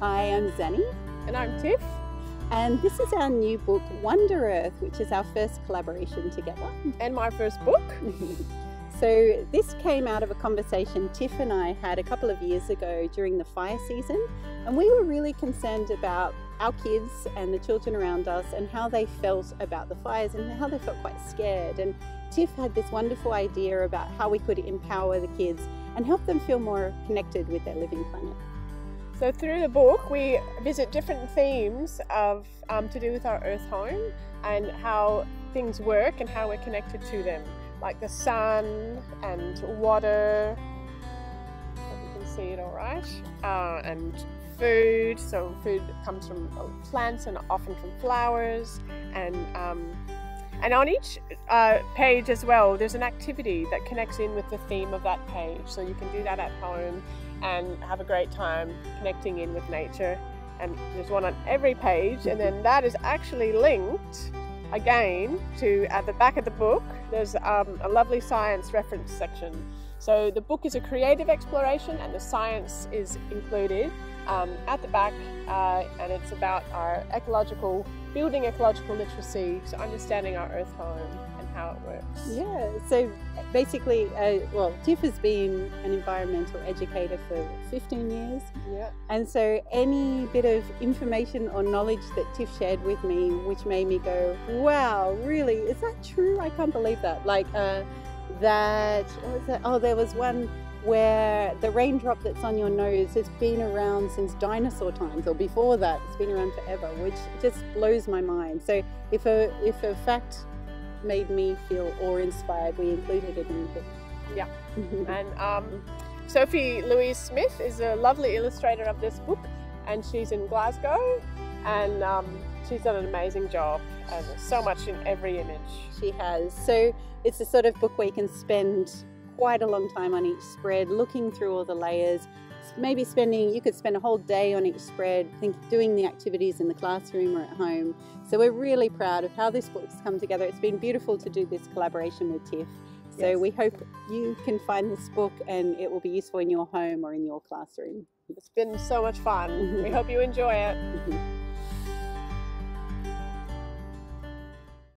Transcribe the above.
Hi, I'm Zanni. And I'm Tiff. And this is our new book, Wonder Earth, which is our first collaboration together. And my first book. so, this came out of a conversation Tiff and I had a couple of years ago during the fire season. And we were really concerned about our kids and the children around us and how they felt about the fires and how they felt quite scared. And Tiff had this wonderful idea about how we could empower the kids and help them feel more connected with their living planet. So through the book, we visit different themes of um, to do with our Earth home and how things work and how we're connected to them, like the sun and water. You can see it all right, uh, and food. So food comes from plants and often from flowers, and um, and on each uh, page as well, there's an activity that connects in with the theme of that page. So you can do that at home and have a great time connecting in with nature. And there's one on every page, and then that is actually linked again to at the back of the book. There's um, a lovely science reference section. So the book is a creative exploration, and the science is included um, at the back, uh, and it's about our ecological, building ecological literacy, so understanding our earth home and how it works. Yeah, so basically, uh, well, Tiff has been an environmental educator for 15 years. Yeah. And so any bit of information or knowledge that Tiff shared with me, which made me go, wow, really, is that true? I can't believe that. Like, uh, that, that? Oh, there was one where the raindrop that's on your nose has been around since dinosaur times or before that it's been around forever which just blows my mind. So if a if a fact made me feel awe inspired we included it in the book. Yeah. And um, Sophy Louise Smith is a lovely illustrator of this book and she's in glasgow and um, she's done an amazing job and so much in every image she has so it's a sort of book where you can spend quite a long time on each spread, looking through all the layers, maybe spending, you could spend a whole day on each spread, think, doing the activities in the classroom or at home. So we're really proud of how this book's come together. It's been beautiful to do this collaboration with Tiff. So yes. we hope you can find this book and it will be useful in your home or in your classroom. It's been so much fun. we hope you enjoy it.